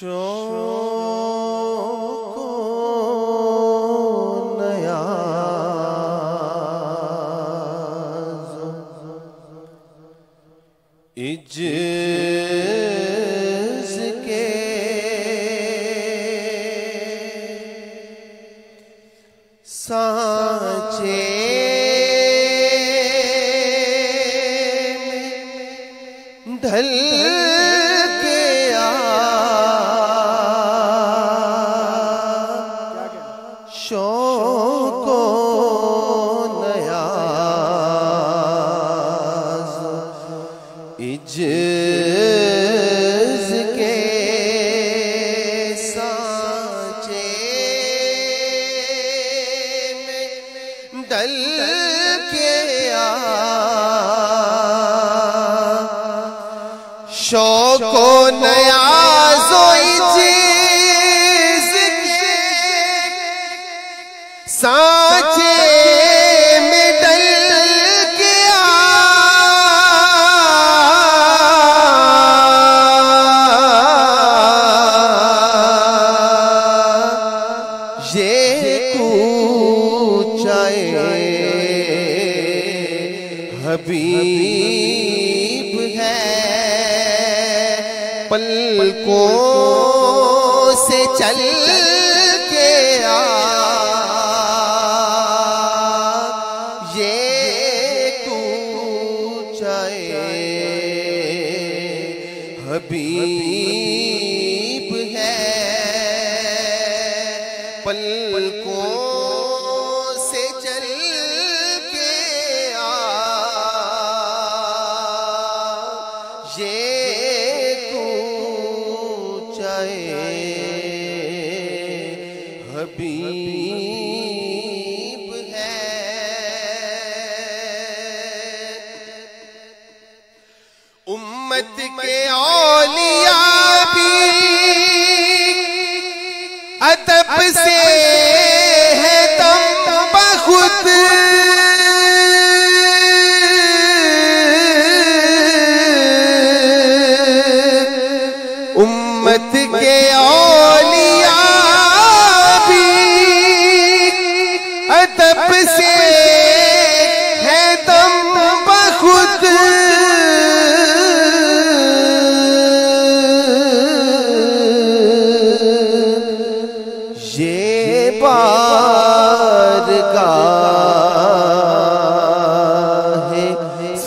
کو نیا اجز کے سانچے ڈھل کے آ حبیب ہے۔ پلکوں سے چل کے آ۔ یہ کوچائے حبیب ہے۔ پلکوں حبیب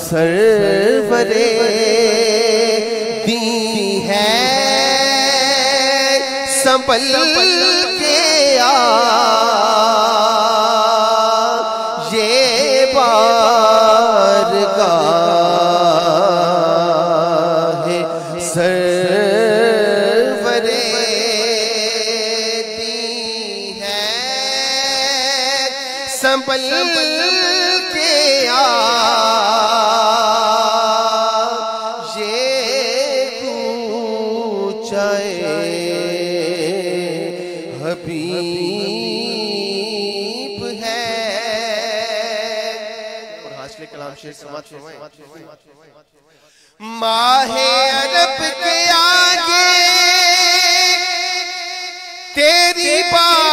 سرور دی ہے سنبل کے آ۔ یہ بارگاہ ہے سرور دی ہے سنبل کے آ۔ ماہ عرب کے آگے تیری بات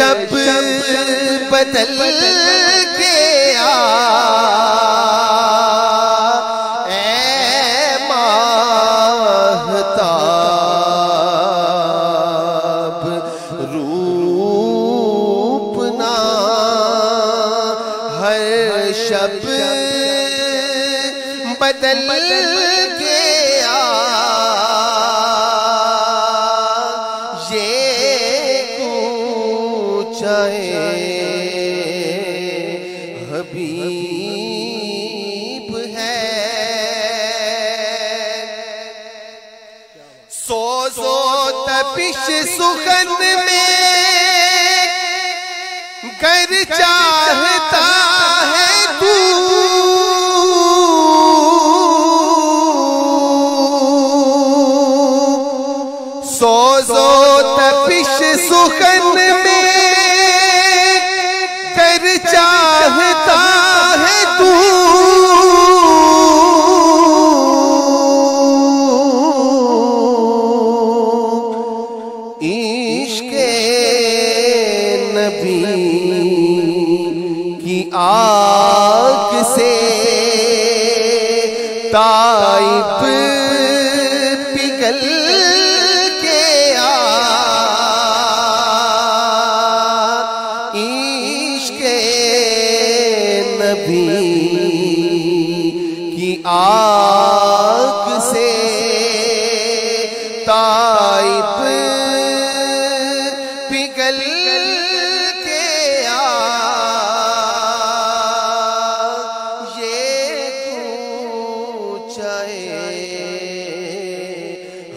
شب بدل کے آ۔ اے ماہتاب روپ نا ہر شب بدل حبیب ہے۔ سو سو تپش سخن میں۔ گر چاہتا ہے تو۔ تپش سخن نبی کی آگ سے تائپ پگل کے عشق نبی کی آگ سے تائپ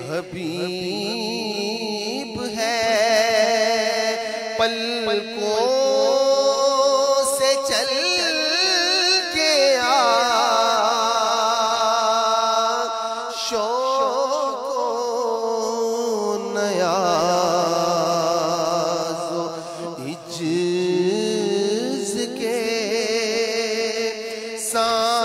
حبیب ہے پلکوں سے چل کے آ۔ شوق و نیاز و عجز کے سانچے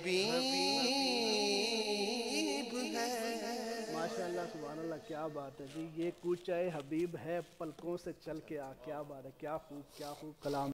حبیب ہے۔ ماشاء اللہ سبحان اللہ کیا بات ہے جی۔ یہ کوچہ حبیب ہے، پلکوں سے چل کے آ، کیا بات ہے، کیا خوب کیا خوب کلام۔